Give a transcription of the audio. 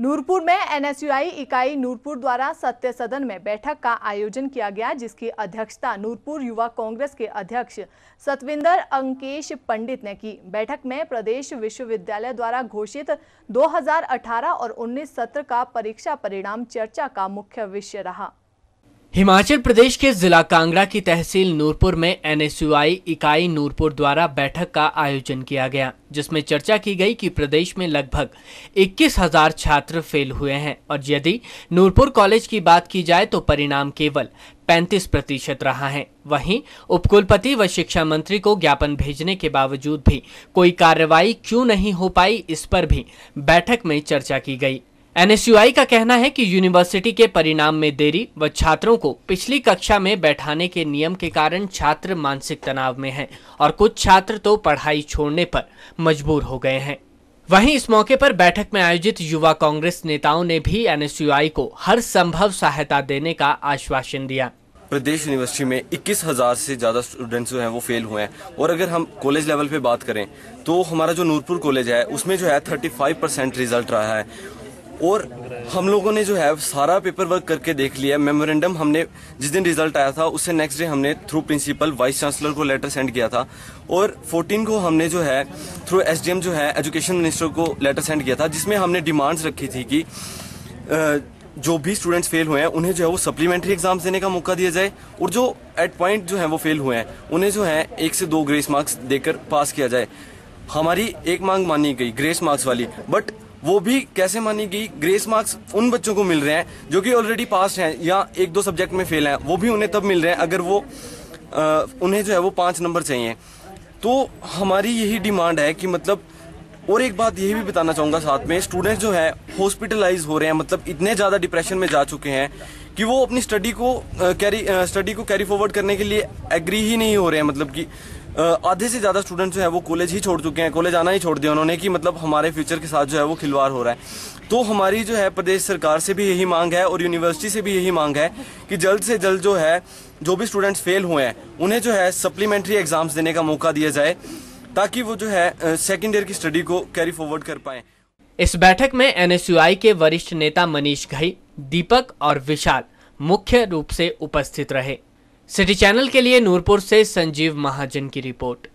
नूरपुर में एनएसयूआई इकाई नूरपुर द्वारा सत्य सदन में बैठक का आयोजन किया गया, जिसकी अध्यक्षता नूरपुर युवा कांग्रेस के अध्यक्ष सतविंदर अंकेश पंडित ने की। बैठक में प्रदेश विश्वविद्यालय द्वारा घोषित 2018 और 19 सत्र का परीक्षा परिणाम चर्चा का मुख्य विषय रहा। हिमाचल प्रदेश के जिला कांगड़ा की तहसील नूरपुर में एनएसयूआई इकाई नूरपुर द्वारा बैठक का आयोजन किया गया, जिसमें चर्चा की गई कि प्रदेश में लगभग इक्कीस हज़ार छात्र फेल हुए हैं और यदि नूरपुर कॉलेज की बात की जाए तो परिणाम केवल 35 प्रतिशत रहा है। वहीं उपकुलपति व शिक्षा मंत्री को ज्ञापन भेजने के बावजूद भी कोई कार्रवाई क्यों नहीं हो पाई इस पर भी बैठक में चर्चा की गई। एनएसयूआई का कहना है कि यूनिवर्सिटी के परिणाम में देरी व छात्रों को पिछली कक्षा में बैठाने के नियम के कारण छात्र मानसिक तनाव में हैं और कुछ छात्र तो पढ़ाई छोड़ने पर मजबूर हो गए हैं। वहीं इस मौके पर बैठक में आयोजित युवा कांग्रेस नेताओं ने भी एनएसयूआई को हर संभव सहायता देने का आश्वासन दिया। प्रदेश यूनिवर्सिटी में इक्कीस हज़ार से ज़्यादा स्टूडेंट्स जो हैं वो फेल हुए हैं। और अगर हम कॉलेज लेवल पे बात करें तो हमारा जो नूरपुर कॉलेज है, उसमें जो है थर्टी फाइव परसेंट रिज़ल्ट रहा है। और हम लोगों ने जो है सारा पेपर वर्क करके देख लिया। मेमोरेंडम हमने, जिस दिन रिज़ल्ट आया था, उससे नेक्स्ट डे हमने थ्रू प्रिंसिपल वाइस चांसलर को लेटर सेंड किया था। और 14 को हमने जो है थ्रू एसडीएम जो है एजुकेशन मिनिस्टर को लेटर सेंड किया था, जिसमें हमने डिमांड्स रखी थी कि जो भी स्टूडेंट्स फेल हुए हैं, उन्हें जो है वो सप्लीमेंट्री एग्ज़ाम्स देने का मौका दिया जाए। और जो एट पॉइंट जो है वो फेल हुए हैं, उन्हें जो है एक से दो ग्रेस मार्क्स देकर पास किया जाए। हमारी एक मांग मानी गई ग्रेस मार्क्स वाली। बट वो भी कैसे मानी गई? ग्रेस मार्क्स उन बच्चों को मिल रहे हैं जो कि ऑलरेडी पास हैं या एक दो सब्जेक्ट में फेल हैं। वो भी उन्हें तब मिल रहे हैं अगर वो आ, उन्हें जो है वो पाँच नंबर चाहिए। तो हमारी यही डिमांड है कि मतलब और एक बात यही भी बताना चाहूँगा साथ में स्टूडेंट्स जो है हॉस्पिटलाइज हो रहे हैं मतलब इतने ज़्यादा डिप्रेशन में जा चुके हैं कि वो अपनी स्टडी को कैरी स्टडी को कैरी फॉरवर्ड करने के लिए एग्री ही नहीं हो रहे हैं। मतलब कि आधे से ज़्यादा स्टूडेंट जो है वो कॉलेज ही छोड़ चुके हैं। कॉलेज आना ही छोड़ दिया उन्होंने कि मतलब हमारे फ्यूचर के साथ जो है वो खिलवाड़ हो रहा है। तो हमारी जो है प्रदेश सरकार से भी यही मांग है और यूनिवर्सिटी से भी यही मांग है कि जल्द से जल्द जो है, जो भी स्टूडेंट्स फेल हुए हैं, उन्हें जो है सप्लीमेंट्री एग्ज़ाम्स देने का मौका दिया जाए ताकि वो जो है सेकेंड ईयर की स्टडी को कैरी फॉरवर्ड कर पाए। इस बैठक में एनएसयूआई के वरिष्ठ नेता मनीष घई, दीपक और विशाल मुख्य रूप से उपस्थित रहे। सिटी चैनल के लिए नूरपुर से संजीव महाजन की रिपोर्ट।